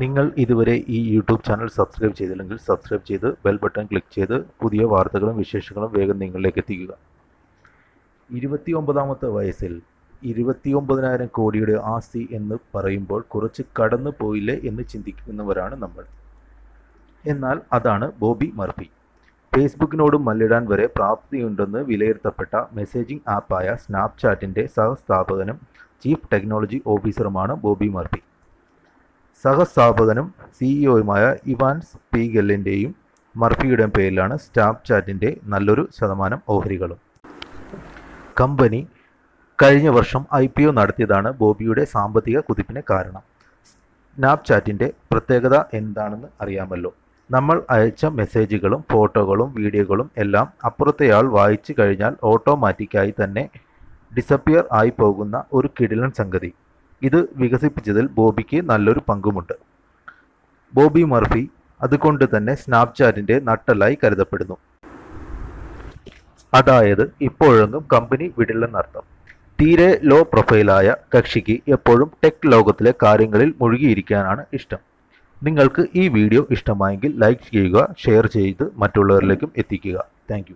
നിങ്ങൾ ഇതുവരെ ഈ യൂട്യൂബ് ചാനൽ സബ്സ്ക്രൈബ് ചെയ്തില്ലെങ്കിൽ സബ്സ്ക്രൈബ് ചെയ്ത് ബെൽ ബട്ടൺ ക്ലിക്ക് ചെയ്ത് പുതിയ വാർത്തകളും വിശേഷങ്ങളും വേഗം നിങ്ങളിലേക്ക് എത്തിക്കുക. ഇരുപത്തിയൊമ്പതാമത്തെ വയസ്സിൽ ഇരുപത്തിയൊമ്പതിനായിരം കോടിയുടെ ആസ്തി എന്ന് പറയുമ്പോൾ കുറച്ച് കടന്നു പോയില്ലേ എന്ന് ചിന്തിക്കുന്നവരാണ് നമ്മൾ. എന്നാൽ അതാണ് ബോബി മർഫി. ഫേസ്ബുക്കിനോട് മല്ലിടാൻ വരെ പ്രാപ്തിയുണ്ടെന്ന് വിലയിരുത്തപ്പെട്ട മെസ്സേജിംഗ് ആപ്പായ സ്നാപ്ചാറ്റിന്റെ സഹസ്ഥാപകനും ചീഫ് ടെക്നോളജി ഓഫീസറുമാണ് ബോബി മർഫി. സഹസ്ഥാപകനും സിഇഒയുമായ ഇവാൻ സ്പീഗലിന്റെയും മർഫിയുടെയും പേരിലാണ് സ്നാപ്ചാറ്റിന്റെ നല്ലൊരു ശതമാനം ഓഹരികളും. കമ്പനി കഴിഞ്ഞ വർഷം ഐ പി ഒ നടത്തിയതാണ് ബോബിയുടെ സാമ്പത്തിക കുതിപ്പിന് കാരണം. സ്നാപ്ചാറ്റിന്റെ പ്രത്യേകത എന്താണെന്ന് അറിയാമല്ലോ. നമ്മൾ അയച്ച മെസ്സേജുകളും ഫോട്ടോകളും വീഡിയോകളും എല്ലാം അപ്പുറത്തെയാൾ വായിച്ചു കഴിഞ്ഞാൽ ഓട്ടോമാറ്റിക്കായി തന്നെ ഡിസപ്പിയർ ആയി പോകുന്ന ഒരു കിടിലൻ സംഗതി. ഇത് വികസിപ്പിച്ചതിൽ ബോബിക്ക് നല്ലൊരു പങ്കുമുണ്ട്. ബോബി മർഫി അതുകൊണ്ട് തന്നെ സ്നാപ്ചാറ്റിന്റെ നട്ടലായി കരുതപ്പെടുന്നു. അതായത് ഇപ്പോഴൊന്നും കമ്പനി വിടില്ലെന്നർത്ഥം. തീരെ ലോ പ്രൊഫൈലായ കക്ഷിക്ക് എപ്പോഴും ടെക് ലോകത്തിലെ കാര്യങ്ങളിൽ മുഴുകിയിരിക്കാനാണ് ഇഷ്ടം. നിങ്ങൾക്ക് ഈ വീഡിയോ ഇഷ്ടമായെങ്കിൽ ലൈക്ക് ചെയ്യുക ഷെയർ ചെയ്ത് മറ്റുള്ളവരിലേക്കും എത്തിക്കുക. താങ്ക്